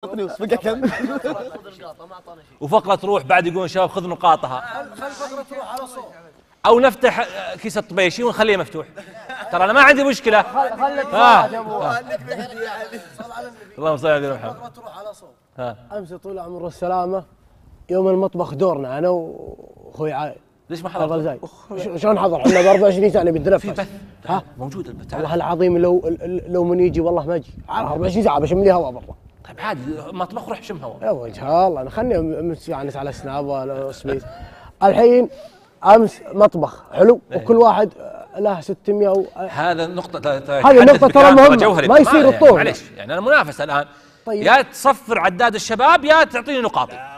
وفقرة تروح بعد يقولون شباب خذ نقاطها. أو نفتح كيس الطبيشي ونخليه مفتوح. ترى أنا ما عندي مشكلة. ها. اللهم صل على محمد. ها. أمس طول العمر والسلامه يوم المطبخ دورنا أنا وأخوي عايد ليش ما حضر شلون حضر؟ إحنا ب 24 ساعه نبي نتنفس في بث. ها؟ موجود البث. والله العظيم لو لو من يجي والله ما أجي 24 ساعة بشم لي هواء برا. طيب عادي مطبخ روح شم هواء يا وجه الله أنا خلني أمس يعني على سناب ولا سميث الحين أمس مطبخ حلو؟ وكل واحد له 600 و هذا النقطة هذه النقطة ترى مهمة، ما يصير يعني الطول. معليش يعني أنا منافس الآن. طيب. يا تصفر عداد الشباب يا تعطيني نقاطي.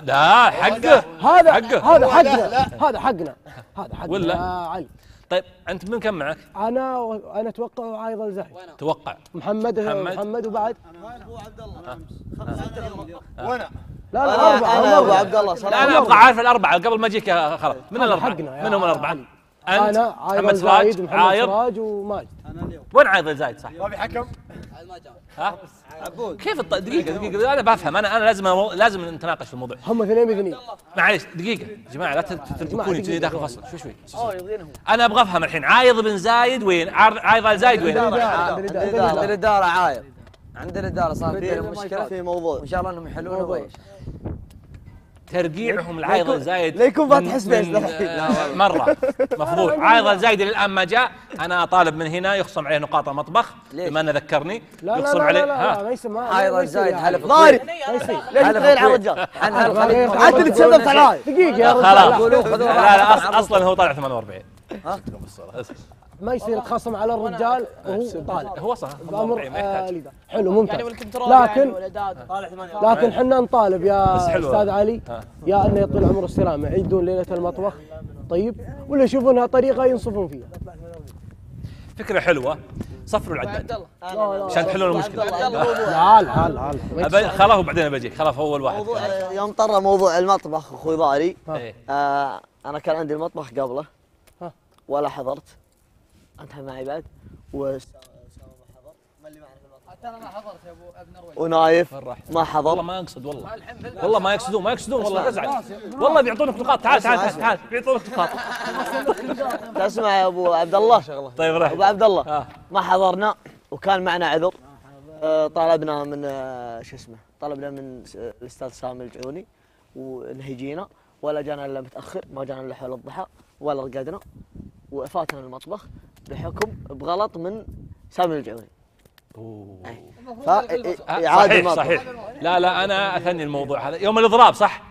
لا حقه. هذا حقه. هذا حقنا. هذا حقنا. هذا حقنا. ولا؟ يا علي. طيب أنت من كم معك؟ أنا و- أنا أتوقع وعايض الزاهد توقع. محمد محمد. محمد وبعد؟ وأنا. لا لا أربعة أنا أبو أربعة. عبد الله لا صراحة أنا أبغى عارف الأربعة. قبل ما أجيك يا خلاص من الأربعة؟ حقنا من هم الأربعة؟ أنت أنا عايض محمد محمد عايض؟ سراج وماجد. وين عايض الزايد صح؟ ما في حكم؟ ها؟ كيف الط... دقيقة دقيقة أنا بفهم. أنا أنا لازم لازم نتناقش في الموضوع. هم اثنين باثنين معليش دقيقة. يا جماعة لا تتركوني دقيقة. كذي داخل فصل شوي شوي. أنا أبغى أفهم الحين. عايض بن زايد وين؟ عايض الزايد وين؟ عندنا عندنا إدارة، إدارة. عندنا عندنا إدارة عايض. عندنا إدارة صار في مشكلة. في موضوع وإن شاء الله إنهم يحلونه ترقيعهم العايض يكون- الزايد لا يكون فاتح سبيس من- للحين. آه، مرة. مفضوح عايض الزايد إلى الآن ما جاء. أنا طالب من هنا يخصم عليه نقاط المطبخ؟ بما انه ذكرني. لا لا يخصم لا عليه لا, لا, لا ها ما يصير ما عايض ما يصير الزايد يعني. حلف يصير ليش تغير على. الرجال. عاد اللي تسببت على دقيقة يا رجل خلاص لا. لا لا أصلا هو طالع 48 ما يصير تخصم على الرجال وهو طالب هو صح. بامر 48 ما آه، يحتاج. حلو ممتاز. يعني والكنترول يعني لكن. لكن حنا نطالب يا. أستاذ علي. يا انه يطول العمر والسلامه يعيدون ليلة المطبخ. طيب ولا يشوفونها طريقة ينصفون فيها. فكرة حلوة. صفروا العداد. عبد الله. عشان تحلون المشكلة لا لا لا لا خلاص وبعدين بجيك خلاص هو أول واحد. يوم طر موضوع المطبخ أخوي ضاري. إيه. آه أنا كان عندي المطبخ قبله. ولا حضرت. أنت معي بعد؟ و حتى أنا ما حضرت يا أبو أبن نرويج ونايف ما والله حضر ما يقصد والله. والله ما يقصدون ما يقصدون والله ازعل. والله بيعطونك نقاط. تعال تعال تعال, تعال. بيعطونك نقاط. تسمع يا أبو عبد الله. طيب روح أبو عبد الله آه. ما حضرنا وكان معنا عذر. آه، طلبنا من آه، شو اسمه طلبنا من الأستاذ سامي الجعوني وإنه يجينا. ولا جانا إلا متأخر ما جانا إلا حول الضحى ولا رقدنا وفاتنا المطبخ. بحكم بغلط من سامي. فا آه، إعادة صحيح صحيح. لا لا أنا أثني الموضوع هذا. يوم الإضراب صح؟